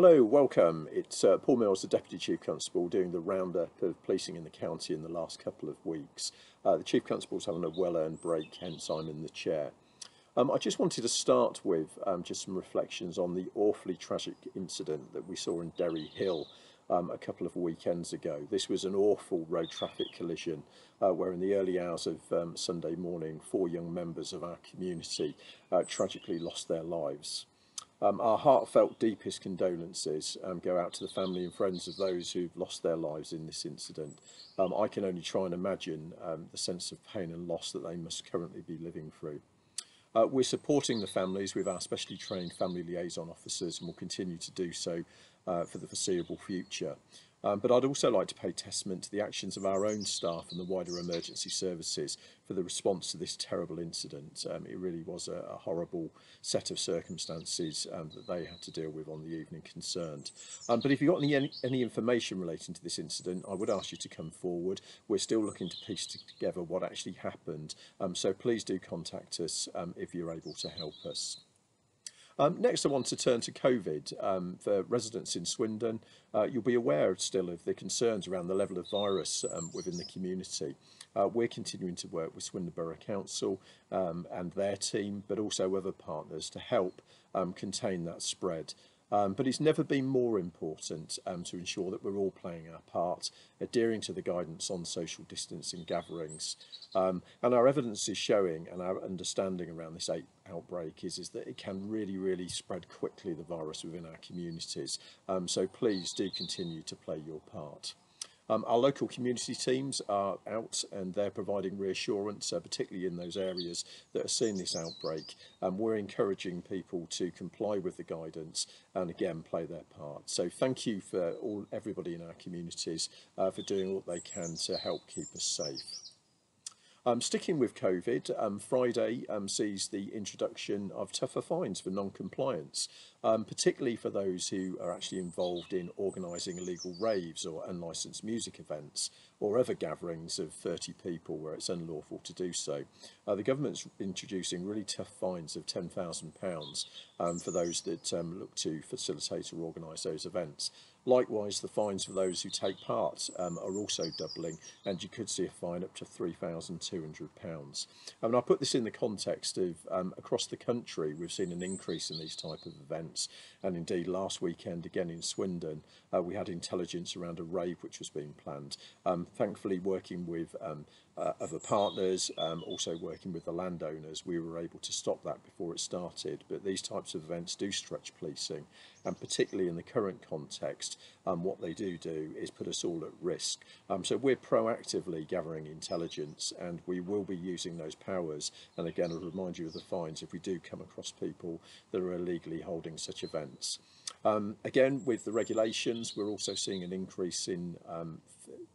Hello, welcome. It's uh, Paul Mills, the Deputy Chief Constable, doing the roundup of policing in the county in the last couple of weeks. Uh, the Chief Constable's having a well-earned break, hence I'm in the chair. Um, I just wanted to start with um, just some reflections on the awfully tragic incident that we saw in Derry Hill um, a couple of weekends ago. This was an awful road traffic collision uh, where in the early hours of um, Sunday morning, four young members of our community uh, tragically lost their lives. Um, our heartfelt, deepest condolences um, go out to the family and friends of those who've lost their lives in this incident. Um, I can only try and imagine um, the sense of pain and loss that they must currently be living through. Uh, we're supporting the families with our specially trained family liaison officers and will continue to do so uh, for the foreseeable future. Um, but I'd also like to pay testament to the actions of our own staff and the wider emergency services for the response to this terrible incident. Um, it really was a, a horrible set of circumstances um, that they had to deal with on the evening concerned. Um, but if you've got any, any, information relating to this incident, I would ask you to come forward. We're still looking to piece together what actually happened. Um, so please do contact us um, if you're able to help us. Um, next, I want to turn to COVID. Um, for residents in Swindon, uh, you'll be aware still of the concerns around the level of virus um, within the community. Uh, we're continuing to work with Swindon Borough Council um, and their team, but also other partners to help um, contain that spread. Um, but it's never been more important um, to ensure that we're all playing our part, adhering to the guidance on social distancing gatherings. Um, and our evidence is showing, and our understanding around this outbreak is, is that it can really, really spread quickly, the virus within our communities. Um, so please do continue to play your part. Um, our local community teams are out and they're providing reassurance, uh, particularly in those areas that are seeing this outbreak. Um, we're encouraging people to comply with the guidance and again play their part. So thank you for all everybody in our communities uh, for doing what they can to help keep us safe. Um, sticking with COVID, um, Friday um, sees the introduction of tougher fines for non-compliance, um, particularly for those who are actually involved in organising illegal raves or unlicensed music events or other gatherings of 30 people where it's unlawful to do so. Uh, the government's introducing really tough fines of £10,000 um, for those that um, look to facilitate or organise those events. Likewise, the fines for those who take part um, are also doubling, and you could see a fine up to £3,200. And I put this in the context of um, across the country, we've seen an increase in these type of events, and indeed last weekend again in Swindon, uh, we had intelligence around a rave which was being planned. Um, thankfully, working with um, uh, other partners, um, also working with the landowners, we were able to stop that before it started. But these types of events do stretch policing, and particularly in the current context, um, what they do do is put us all at risk. Um, so we're proactively gathering intelligence, and we will be using those powers. And again, I'll remind you of the fines if we do come across people that are illegally holding such events. Um, again, with the regulations, we're also seeing an increase in um,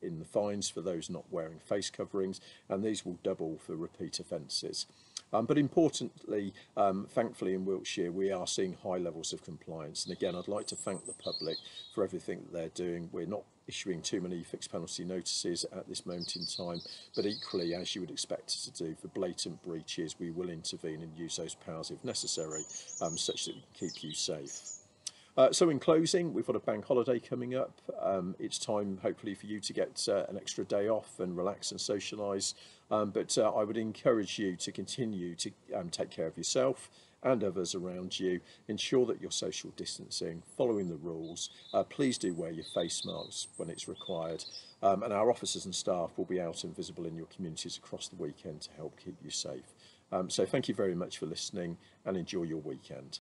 in the fines for those not wearing face coverings, and these will double for repeat offences. Um, but importantly, um, thankfully in Wiltshire, we are seeing high levels of compliance. And again, I'd like to thank the public for everything that they're doing. We're not issuing too many fixed penalty notices at this moment in time, but equally, as you would expect us to do for blatant breaches, we will intervene and use those powers if necessary, um, such that we can keep you safe. Uh, so in closing, we've got a bank holiday coming up. Um, it's time, hopefully, for you to get uh, an extra day off and relax and socialise. Um, but uh, I would encourage you to continue to um, take care of yourself and others around you. Ensure that you're social distancing, following the rules. Uh, please do wear your face masks when it's required. Um, and our officers and staff will be out and visible in your communities across the weekend to help keep you safe. Um, so thank you very much for listening and enjoy your weekend.